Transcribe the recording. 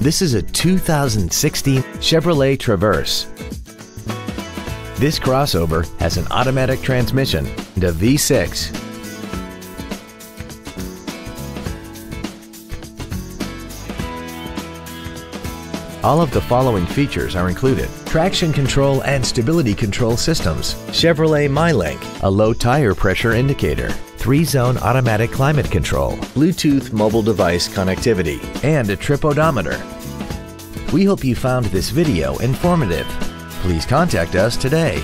This is a 2016 Chevrolet Traverse. This crossover has an automatic transmission and a V6. All of the following features are included. Traction control and stability control systems, Chevrolet MyLink, a low tire pressure indicator, three-zone automatic climate control, Bluetooth mobile device connectivity, and a trip odometer. We hope you found this video informative. Please contact us today.